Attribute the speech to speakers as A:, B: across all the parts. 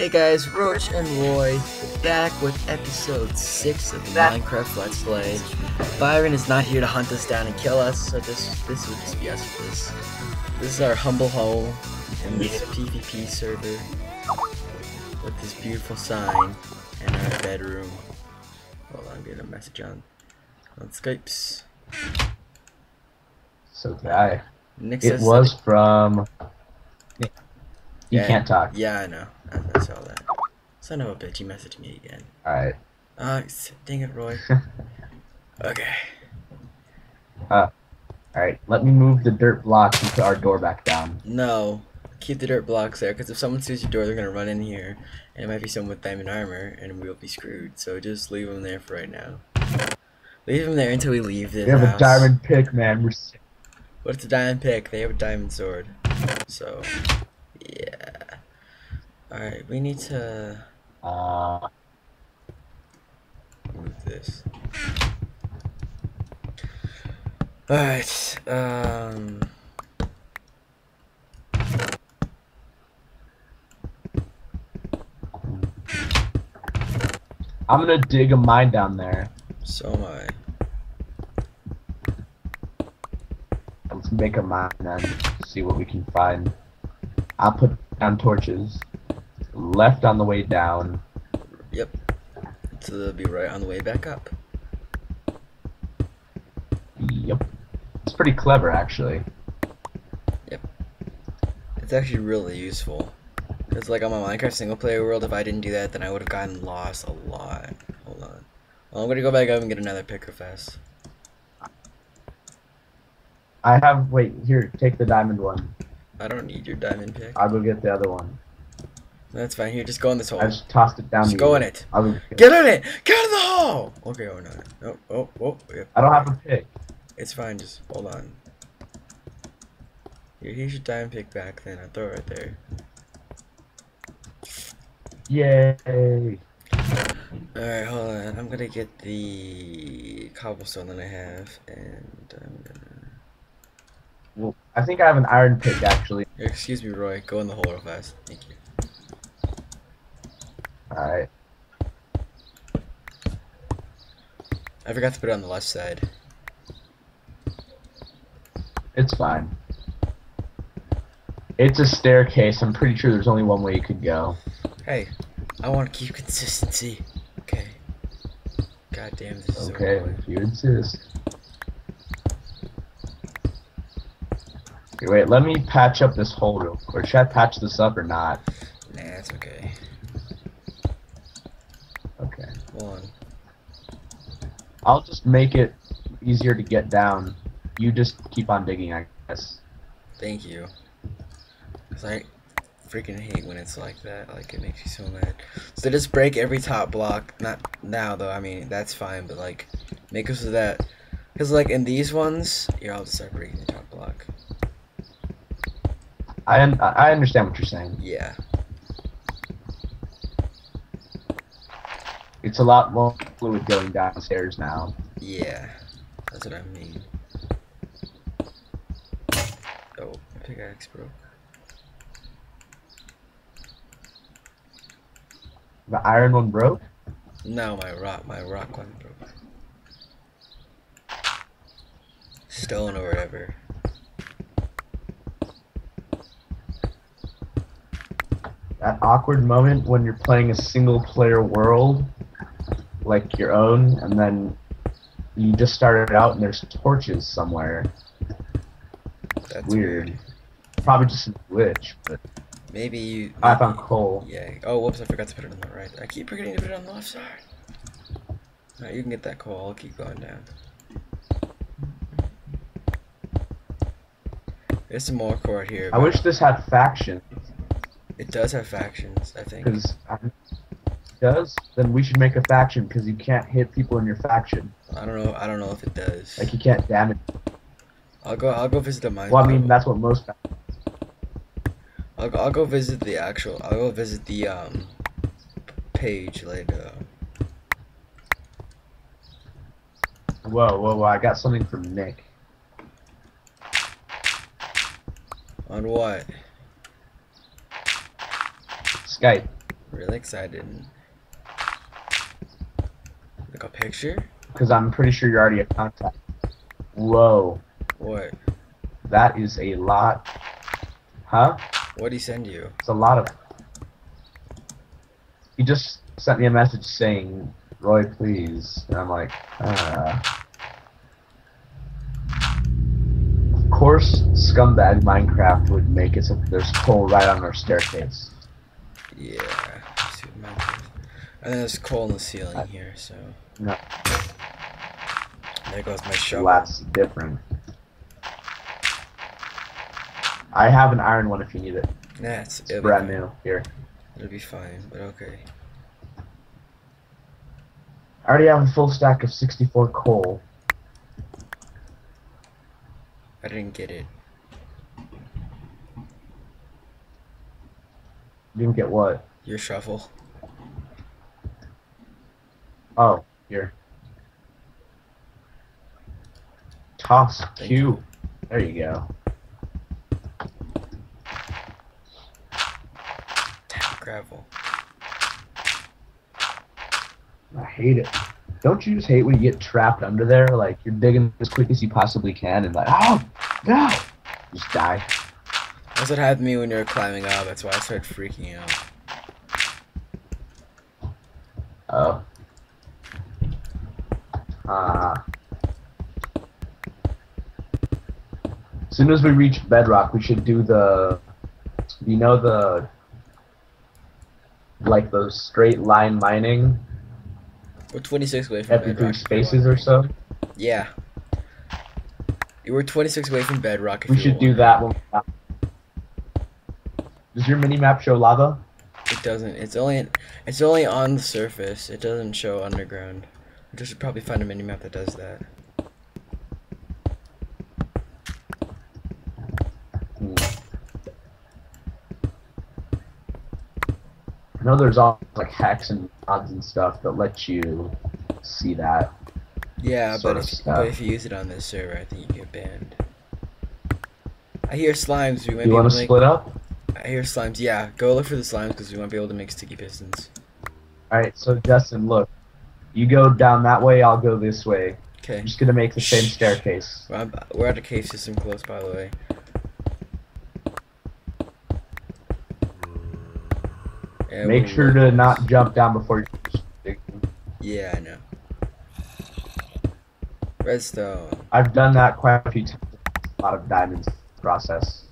A: Hey guys, Roach and Roi back with episode 6 of the Minecraft Let's Play. Byron is not here to hunt us down and kill us, so this this would just be us for this. This is our humble home in this PvP server with this beautiful sign and our bedroom. Hold on, I'm getting a message on on Skypes.
B: So did I.
A: Nick
B: It was from. You
A: Yeah.
B: can't talk.
A: Yeah, I know. I, I saw that. Son of a bitch, he messaged me again.
B: Alright.
A: S- dang it, Roi. Okay.
B: Uh, alright. Let me move the dirt blocks and put our door back down.
A: No. Keep the dirt blocks there, because if someone sees your door, they're gonna run in here, and it might be someone with diamond armor, and we'll be screwed. So just leave them there for right now. Leave them there until we leave this
B: They have
A: house.
B: a diamond pick, man. We're
A: What's a diamond pick? They have a diamond sword. So, yeah. Alright, we need to
B: uh,
A: move this. Alright, um...
B: I'm gonna dig a mine down there.
A: So am I.
B: Let's make a mine and see what we can find. I'll put down torches. Left on the way down.
A: Yep. So they'll be right on the way back up.
B: Yep. It's pretty clever, actually. Yep.
A: It's actually really useful. Because, like, on my Minecraft single player world, if I didn't do that, then I would have gotten lost a lot. Hold on. Well, I'm gonna go back up and get another picker.
B: I have. Wait, here. Take the diamond one.
A: I don't need your diamond pick.
B: I'll go get the other one.
A: That's fine. Here, just go in this hole.
B: I just tossed it down.
A: Just go in it. Get in it! Get in the hole! Okay, oh no. Oh, oh, oh. Yep.
B: I don't have a pick.
A: It's fine, just hold on. Here, here's your diamond pick back then. I throw it right there.
B: Yay!
A: Alright, hold on. I'm gonna get the cobblestone that I have, and I'm gonna.
B: Well, I think I have an iron pick actually.
A: Excuse me, Roi. Go in the hole real fast. Thank you.
B: Alright.
A: I forgot to put it on the left side.
B: It's fine. It's a staircase. I'm pretty sure there's only one way you could go.
A: Hey, I want to keep consistency. Okay. God damn, this is
B: Okay, if you insist. Okay, wait, let me patch up this hole real quick. Should I patch this up or not?
A: Nah, it's okay.
B: Okay.
A: Hold on.
B: I'll just make it easier to get down. You just keep on digging, I guess.
A: Thank you. Cause I freaking hate when it's like that. Like it makes you so mad. So just break every top block. Not now though. I mean that's fine, but like make it so that. Cause like in these ones, here I'll just start breaking the top block.
B: I un I understand what you're saying.
A: Yeah.
B: It's a lot more fluid going downstairs now.
A: Yeah. That's what I mean. Oh, my pickaxe broke.
B: The iron one broke.
A: No, my rock, my rock one broke. Stone or whatever.
B: That awkward moment when you're playing a single player world, like your own, and then you just started out and there's torches somewhere.
A: That's
B: Weird. Probably just a glitch, but
A: Maybe you.
B: I found coal.
A: Yeah. Oh, whoops! I forgot to put it on the right. I keep forgetting to put it on the left side. Alright, you can get that coal. I'll keep going down. There's some more core here.
B: I wish this had factions,
A: it does have factions. I think.
B: because does. Then we should make a faction, because you can't hit people in your faction.
A: I don't know. I don't know if it does.
B: Like you can't damage.
A: I'll go. I'll go visit the mine.
B: Well, I mean that's what most.
A: I'll go, I'll go visit the actual. I'll go visit the um page later.
B: Whoa, whoa, whoa! I got something from Nick.
A: On what?
B: Skype.
A: Really excited. Like a picture?
B: Because I'm pretty sure you're already a contact. Whoa,
A: What?
B: that is a lot. Huh?
A: What did he send you?
B: It's a lot of. He just sent me a message saying, "Roi, please," and I'm like, uh. Of course, scumbag Minecraft would make it so there's coal right on our staircase.
A: Yeah. And there's coal in the ceiling uh, here, so.
B: No.
A: There goes my shovel.
B: that's different. I have an iron one if you need it.
A: Nah, it's,
B: It's
A: be
B: brand new. Here.
A: it'll be fine, but okay.
B: I already have a full stack of 64 coal.
A: I didn't get it.
B: You didn't get what?
A: Your shovel.
B: Oh, here. Toss Q. There you go.
A: Damn Gravel.
B: I hate it. Don't you just hate when you get trapped under there? Like you're digging as quick as you possibly can, and like, oh no, just die.
A: That's what happened to me when you were climbing up. That's why I started freaking out.
B: Oh. Ah. As soon as we reach bedrock, we should do the. You know the. Like those straight line mining
A: We're 26 away from
B: every three
A: bedrock.
B: spaces or so.
A: Yeah. You were 26 away from bedrock. If
B: We should do that. one. Does your mini map show lava?
A: It doesn't. It's only it's only on the surface. It doesn't show underground. I should probably find a mini map that does that.
B: Hmm. I know there's all like hacks and mods and stuff that let you see that.
A: Yeah, but if, but if you use it on this server, I think you get banned. I hear slimes. We might
B: You want
A: to
B: to
A: make.
B: split up?
A: I hear slimes. Yeah, go look for the slimes because we won't be able to make sticky pistons.
B: All right, so Justin, look, you go down that way, I'll go this way.
A: Okay.
B: I'm just gonna make the same staircase.
A: We're, on- we're at a cave system close, by the way. Yeah,
B: Make sure to not jump down before you.
A: Yeah, I know. Redstone.
B: I've done that quite a few times. A lot of diamonds process.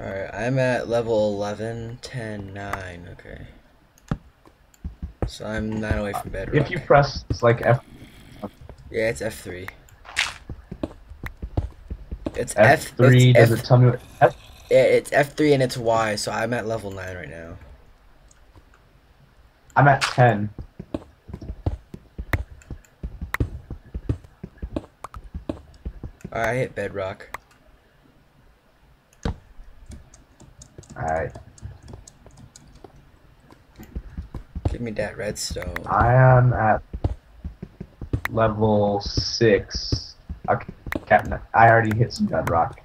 A: Alright, I'm at level 11, 10, 9. Okay. So I'm 9 away from bedrock.
B: If you press it's like F
A: Yeah, it's F3. It's
B: F
A: F
B: three,
A: it's
B: does
A: F,
B: it tell me what F
A: yeah, it's F3 and it's Y, so I'm at level 9 right now.
B: I'm at ten.
A: Alright, I hit bedrock.
B: Alright.
A: Give me that redstone.
B: I am at level six. Okay, Captain, I already hit some bedrock.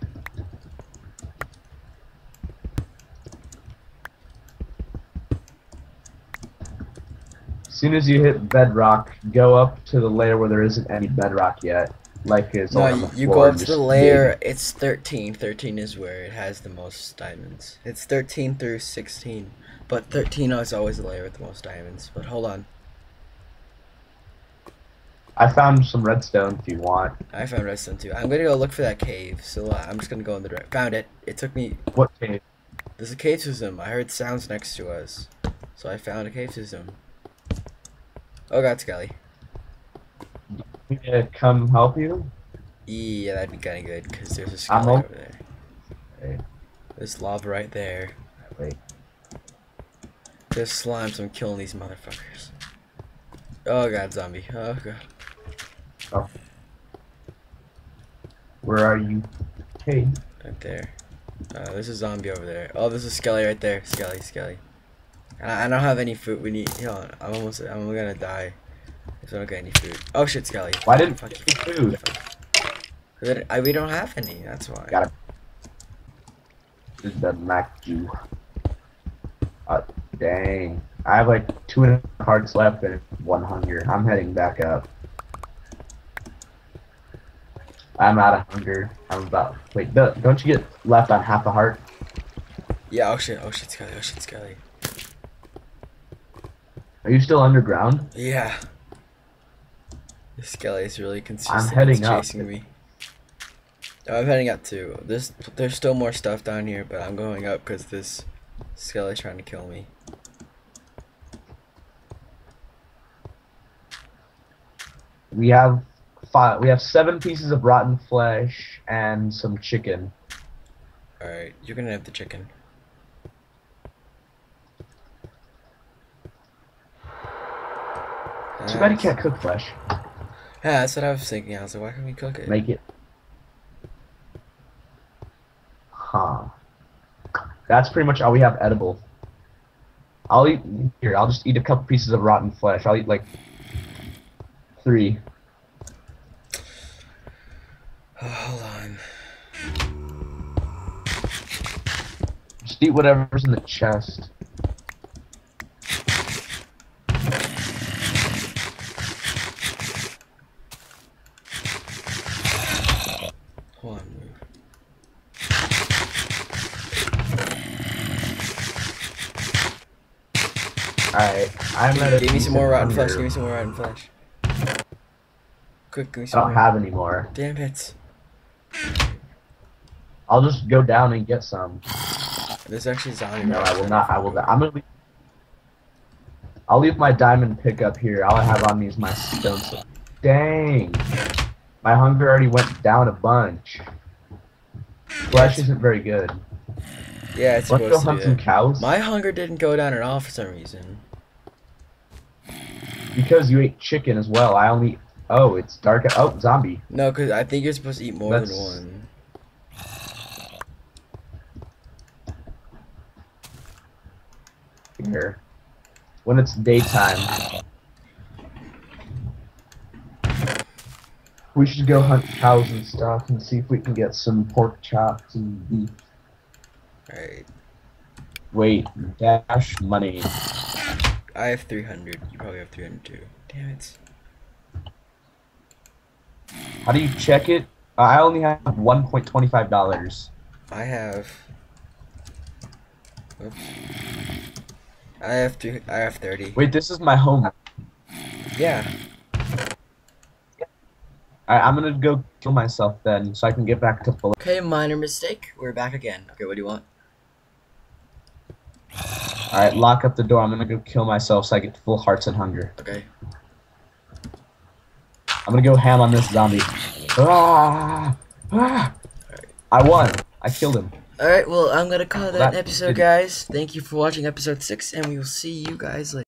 B: As soon as you hit bedrock, go up to the layer where there isn't any bedrock yet. Like it's
A: No,
B: on
A: you,
B: the
A: you go up to the layer, it's 13. 13 is where it has the most diamonds. It's 13 through 16. But 13 is always the layer with the most diamonds. But hold on.
B: I found some redstone if you want.
A: I found redstone too. I'm gonna go look for that cave. So uh, I'm just gonna go in the direct. Found it. It took me.
B: What cave?
A: There's a cave system. I heard sounds next to us. So I found a cave system. Oh god, Skelly.
B: Me to come help you?
A: Yeah, that'd be kinda good. Because there's a
B: o-
A: over there. There's lava right there.
B: wait.
A: There's slimes. I'm killing these motherfuckers. Oh god, zombie. Oh god. Oh.
B: Where are you? Hey.
A: Right there. Uh, there's a zombie over there. Oh, there's a skelly right there. Skelly, skelly. I, I don't have any food. We need. Hold on. I'm almost. I'm gonna die. I don't get any food. Oh shit, skelly.
B: Why didn't
A: Fuck
B: you food?
A: I, we don't have any. That's why.
B: Got it. the Mac you. Uh, dang. I have like two and a half hearts left and one hunger. I'm heading back up. I'm out of hunger. I'm about. Wait, don't don't you get left on half a heart?
A: Yeah, oh shit, oh shit, Skelly, oh shit, Skelly.
B: Are you still underground?
A: Yeah. This Skelly is really consistent.
B: heading
A: It's
B: up.
A: chasing me. Oh, I'm heading up too. There's there's still more stuff down here, but I'm going up because this Skelly's trying to kill me.
B: We have five. We have seven pieces of rotten flesh and some chicken.
A: Alright, you're gonna have the chicken.
B: Too bad you can't cook flesh.
A: Yeah, that's what I was thinking. I was like, why can't we cook it?
B: Make it. Huh. That's pretty much all we have edible. I'll eat here. I'll just eat a couple pieces of rotten flesh. I'll eat like three.
A: Oh, hold on.
B: Just eat whatever's in the chest.
A: Hold on. move.
B: Alright. I'm at
A: Give me some more rotten flesh. Give me some more rotten flesh. Quick, give me
B: I
A: some
B: don't
A: more.
B: have any more.
A: Damn it.
B: I'll just go down and get some.
A: There's actually zombie.
B: No, I will not. I will. I'm gonna. Leave, I'll leave my diamond pick up here. All I have on me is my stone. sword. Dang, my hunger already went down a bunch. Flesh isn't very good.
A: Yeah, it's
B: Let's go
A: supposed
B: hunt
A: to
B: some
A: be. that.
B: cows.
A: My hunger didn't go down at all for some reason.
B: Because you ate chicken as well. I only. Oh, it's dark. Oh, zombie.
A: No, because I think you're supposed to eat more than one.
B: Here. When it's daytime. We should go hunt cows and stuff and see if we can get some pork chops and beef.
A: Alright.
B: Wait, dash money.
A: I have 300. You probably have 300 too. Damn it.
B: How do you check it? I only have one point twenty five dollars.
A: I have. Oops. I have three. I have 30.
B: Wait, this is my home.
A: Yeah.
B: I, I'm gonna go kill myself then, so I can get back to full.
A: Okay, minor mistake. We're back again. Okay, what do you want?
B: All right, lock up the door. I'm gonna go kill myself so I get full hearts and hunger.
A: Okay.
B: I'm gonna go ham on this zombie. Ah, ah. I won. I killed him.
A: Alright, well, I'm gonna call that
B: That
A: episode, guys. Thank you for watching episode 6, and we will see you guys later.